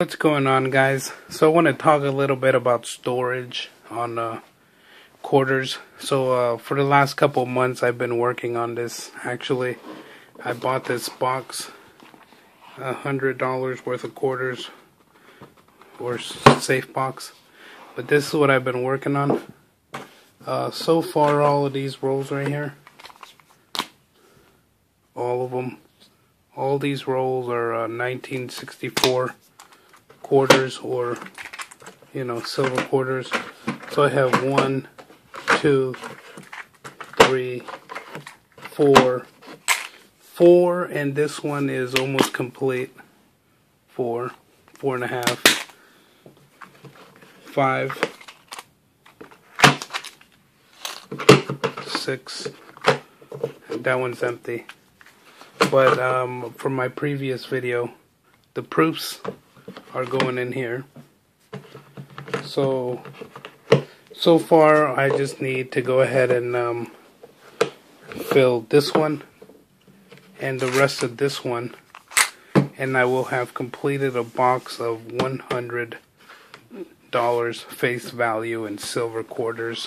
What's going on guys? So I want to talk a little bit about storage on uh, quarters. So uh, for the last couple months I've been working on this. Actually, I bought this box, a hundred dollars worth of quarters, or safe box. But this is what I've been working on. Uh, so far, all of these rolls right here, all of them, all these rolls are 1964 uh, quarters or you know silver quarters. So I have one two three four. Four and this one is almost complete. Four four and a half five six that one's empty. But um, from my previous video the proofs are going in here. So, so far I just need to go ahead and um, fill this one and the rest of this one and I will have completed a box of $100 face value in silver quarters.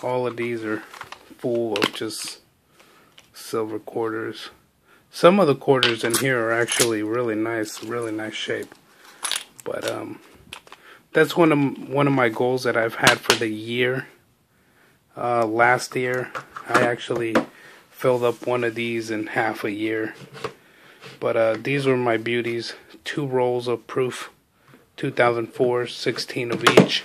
All of these are full of just silver quarters. Some of the quarters in here are actually really nice, really nice shape. But um, that's one of one of my goals that I've had for the year. Uh, last year, I actually filled up one of these in half a year. But uh, these were my beauties. Two rolls of proof, 2004, 16 of each.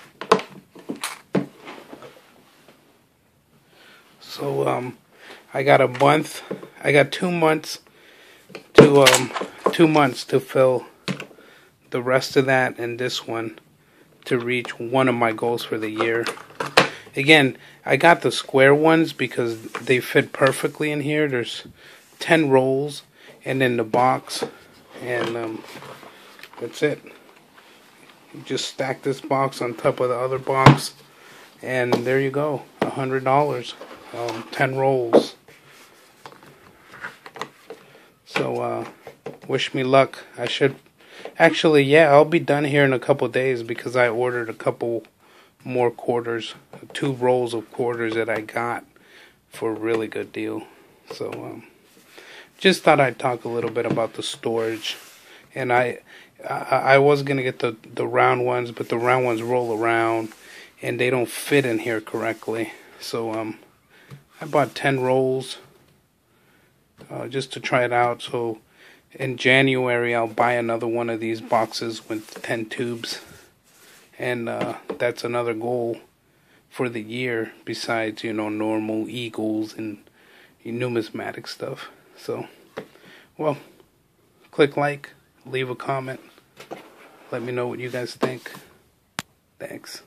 So um, I got a month. I got two months to um, two months to fill the rest of that and this one to reach one of my goals for the year. Again, I got the square ones because they fit perfectly in here. There's 10 rolls and in the box and um, that's it. Just stack this box on top of the other box and there you go. a $100. Um, 10 rolls. So, uh, wish me luck. I should. Actually, yeah, I'll be done here in a couple days because I ordered a couple more quarters, two rolls of quarters that I got for a really good deal. So, um, just thought I'd talk a little bit about the storage. And I, I, I was gonna get the the round ones, but the round ones roll around, and they don't fit in here correctly. So, um, I bought ten rolls uh, just to try it out. So in January, I'll buy another one of these boxes with 10 tubes. And uh, that's another goal for the year besides, you know, normal Eagles and numismatic stuff. So, well, click like, leave a comment, let me know what you guys think. Thanks.